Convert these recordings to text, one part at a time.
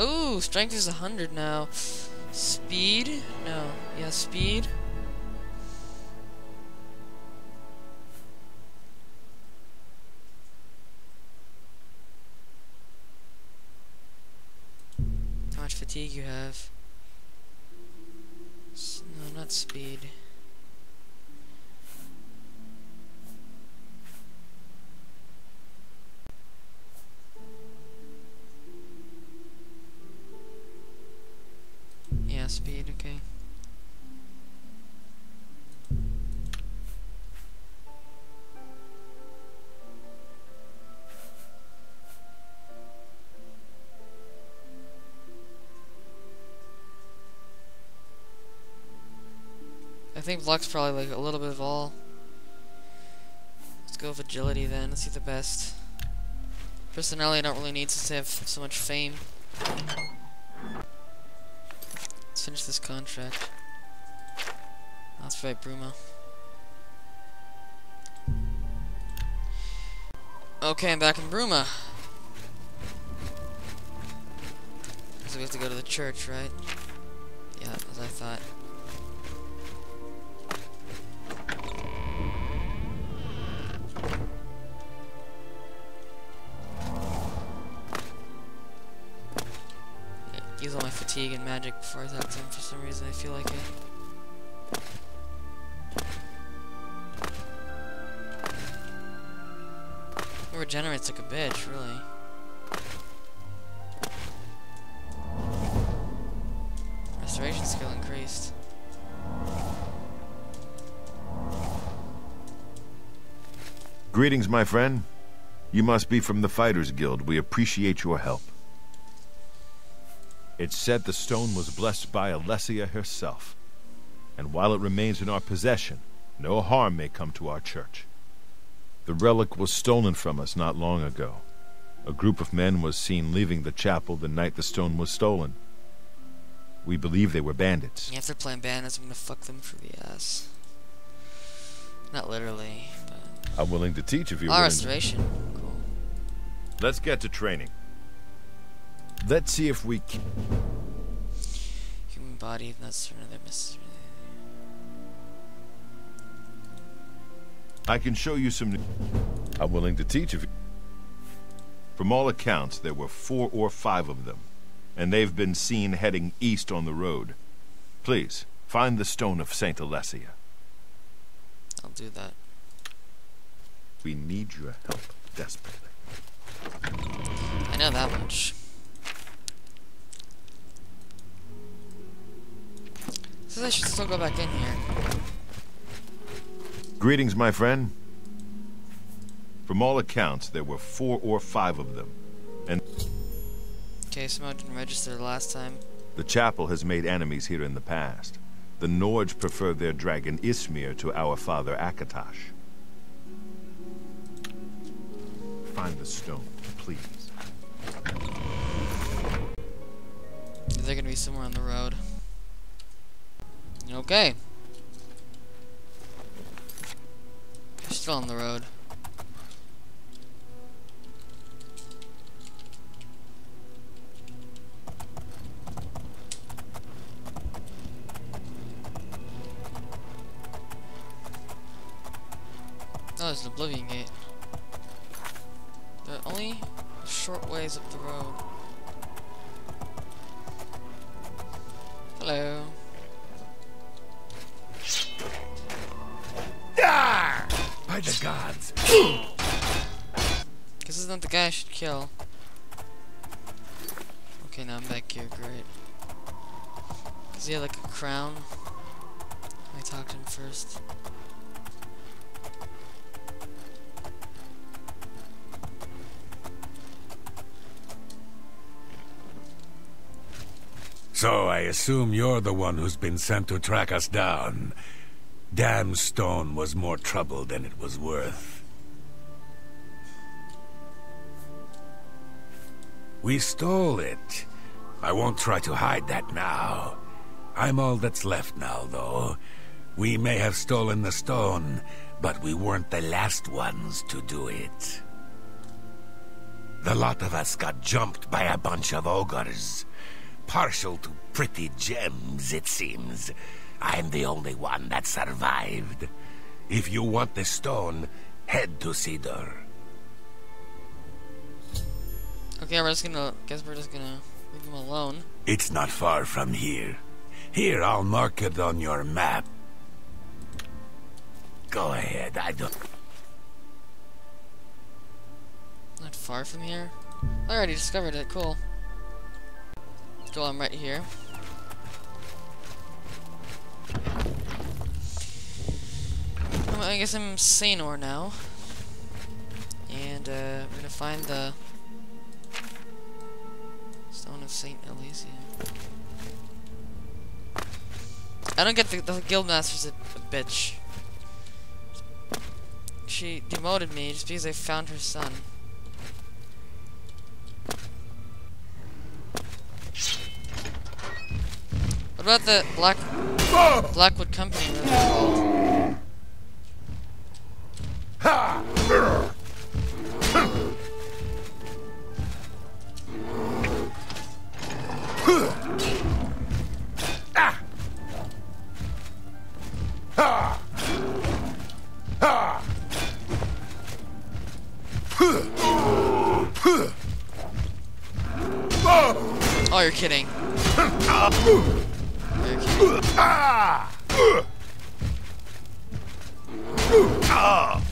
Oh, strength is 100 now. Speed? No. Yeah, speed. How much fatigue you have? No, not speed. Speed, okay. I think luck's probably like a little bit of all. Let's go with agility then. Let's see the best. Personality I don't really need since I have so much fame. Finish this contract. That's right, Bruma. Okay, I'm back in Bruma. So we have to go to the church, right? Yeah, as I thought. Fatigue and magic before to him for some reason. I feel like it. It regenerates like a bitch, really. Restoration skill increased. Greetings, my friend. You must be from the Fighters Guild. We appreciate your help. It's said the stone was blessed by Alessia herself. And while it remains in our possession, no harm may come to our church. The relic was stolen from us not long ago. A group of men was seen leaving the chapel the night the stone was stolen. We believe they were bandits. Yeah, if they're playing bandits, I'm gonna fuck them for the ass. Not literally, but. I'm willing to teach if you're willing. restoration. Cool. Let's get to training. Let's see if we can. Human body, of their mis- I can show you some. I'm willing to teach if. From all accounts, there were four or five of them, and they've been seen heading east on the road. Please, find the stone of Saint Alessia. I'll do that. We need your help desperately. I know that much. Says I should still go back in here. Greetings, my friend. From all accounts, there were four or five of them, and Okay, somehow didn't register the last time. the chapel has made enemies here in the past. The Nords prefer their dragon Ysmir to our father Akatosh. Find the stone, please. They're gonna be somewhere on the road. Okay. Still on the road. Oh, there's an Oblivion Gate. They're only a short ways up the road. Hello. By the gods. This is not the guy I should kill. Okay, now I'm back here, great. Does he have like a crown. I talked to him first. So I assume you're the one who's been sent to track us down. Damn stone was more trouble than it was worth. We stole it. I won't try to hide that now. I'm all that's left now, though. We may have stolen the stone, but we weren't the last ones to do it. The lot of us got jumped by a bunch of ogres. Partial to pretty gems, it seems. I'm the only one that survived. If you want the stone, head to Sedor. Okay, we're just gonna. Guess we're just gonna leave him alone. It's not far from here. Here, I'll mark it on your map. Go ahead, I don't... Not far from here. I already discovered it. Cool. Cool, I'm right here. I guess I'm Sanor now. And, uh, we're gonna find the Stone of Saint Elysium. I don't get the, the guildmaster's a, a bitch. She demoted me just because I found her son. What about the Black Blackwood Company? whatever they're called? Oh, you're kidding. You're kidding. Ah.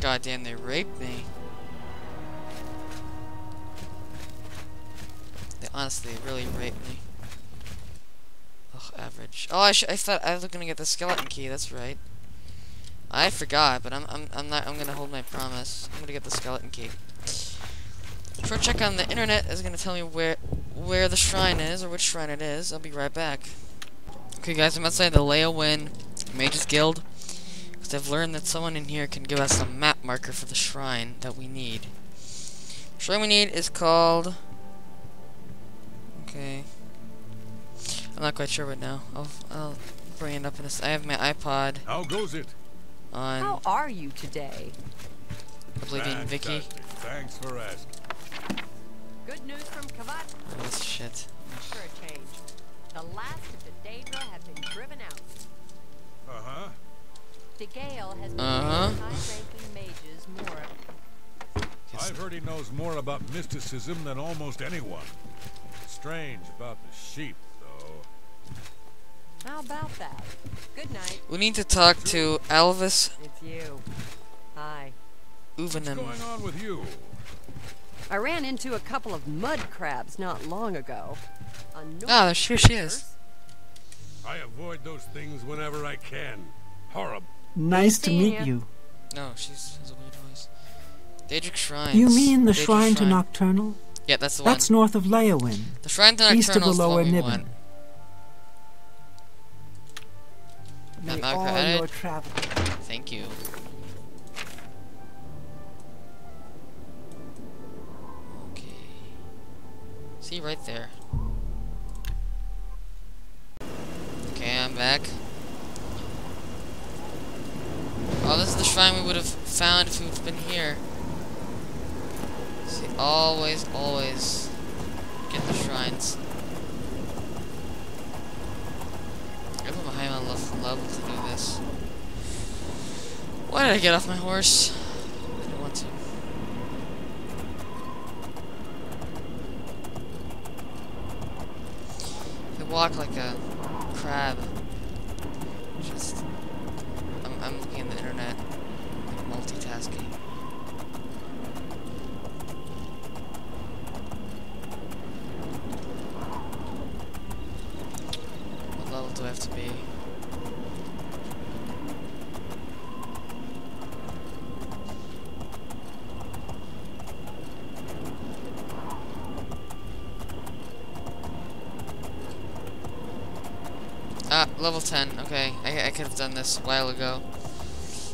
God damn, they raped me. They honestly really raped me. Ugh, average. Oh, I, I thought I was gonna get the skeleton key. That's right. I forgot, but I'm I'm I'm not. I'm gonna hold my promise. I'm gonna get the skeleton key. Short check on the internet is gonna tell me where where the shrine is or which shrine it is. I'll be right back. Okay, guys, I'm outside the Leyawiin Mages Guild. Because I've learned that someone in here can give us a map marker for the shrine that we need. The shrine we need is called... Okay. I'm not quite sure right now. I'll, I'll bring it up in this. I have my iPod How goes it? on How are you today? Oblivion Vicky. Thanks for asking. Good news from Kvatch Oh, this shit. for a change. The last of the Daedra have been driven out. Uh-huh. The Gale has been Uh-huh. making high-ranking mages more I've heard he knows more about mysticism than almost anyone. Strange about the sheep, though. How about that? Good night. We need to talk to Alves It's you. Hi. Uvenim. What's going on with you? I ran into a couple of mud crabs not long ago. Annoying Ah, there she, she is. I avoid those things whenever I can. Horrible. Nice to meet you. No, she's has a weird voice. Daedric Shrines. You mean the Daedric shrine to Nocturnal? Yeah, that's the one. That's north of Leyawiin, The Shrine to east of the Nocturnal is the lower one we Niben. want. May all your travel. Thank you. See right there. Okay, I'm back. Oh, this is the shrine we would have found if we'd been here. See, always, always get the shrines. I put my high level to do this. Why did I get off my horse? I didn't want to. I walk like a crab. Just, I'm, I'm looking at the internet, like multitasking. What level do I have to be? Ah, level 10. Okay, I, I could have done this a while ago.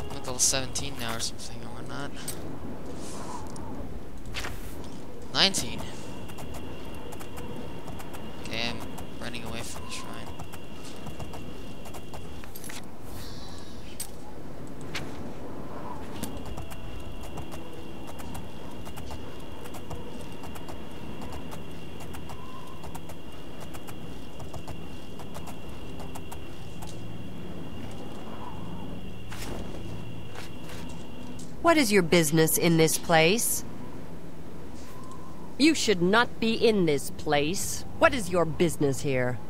I'm at level 17 now or something, or not. 19. Okay, I'm running away from the shrine. What is your business in this place? You should not be in this place. What is your business here?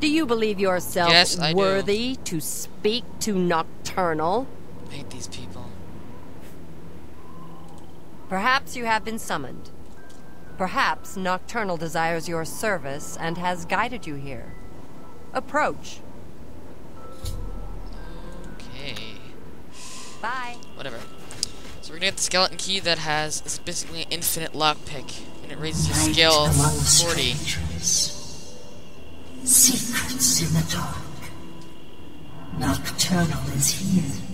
Do you believe yourself Yes, I do. worthy to speak to Nocturnal? I hate these people. Perhaps you have been summoned. Perhaps Nocturnal desires your service and has guided you here. Approach. Okay. Bye. Whatever. So we're gonna get the skeleton key that has it's basically an infinite lockpick, and it raises your skill among 40. strangers. Secrets in the dark. Nocturnal is here.